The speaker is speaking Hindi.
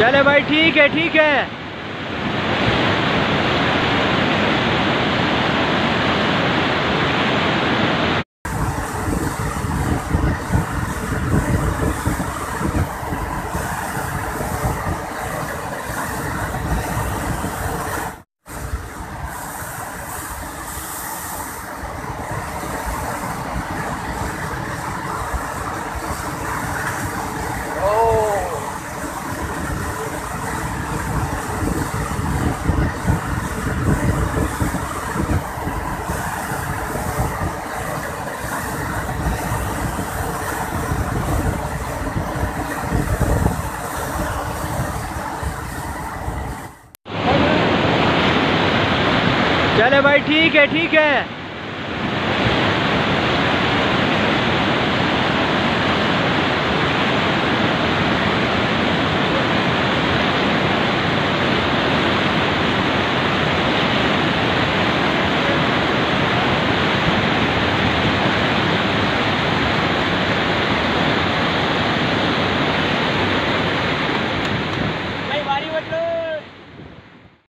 चले भाई ठीक है ठीक है। चले भाई ठीक है ठीक है।